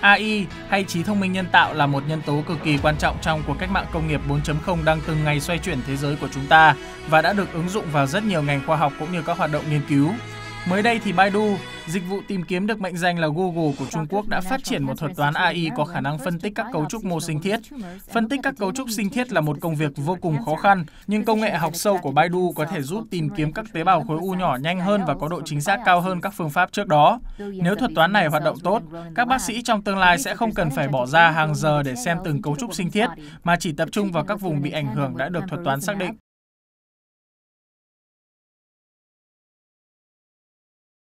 AI hay trí thông minh nhân tạo là một nhân tố cực kỳ quan trọng trong cuộc cách mạng công nghiệp 4.0 đang từng ngày xoay chuyển thế giới của chúng ta và đã được ứng dụng vào rất nhiều ngành khoa học cũng như các hoạt động nghiên cứu. Mới đây thì Baidu, dịch vụ tìm kiếm được mệnh danh là Google của Trung Quốc đã phát triển một thuật toán AI có khả năng phân tích các cấu trúc mô sinh thiết. Phân tích các cấu trúc sinh thiết là một công việc vô cùng khó khăn, nhưng công nghệ học sâu của Baidu có thể giúp tìm kiếm các tế bào khối u nhỏ nhanh hơn và có độ chính xác cao hơn các phương pháp trước đó. Nếu thuật toán này hoạt động tốt, các bác sĩ trong tương lai sẽ không cần phải bỏ ra hàng giờ để xem từng cấu trúc sinh thiết, mà chỉ tập trung vào các vùng bị ảnh hưởng đã được thuật toán xác định.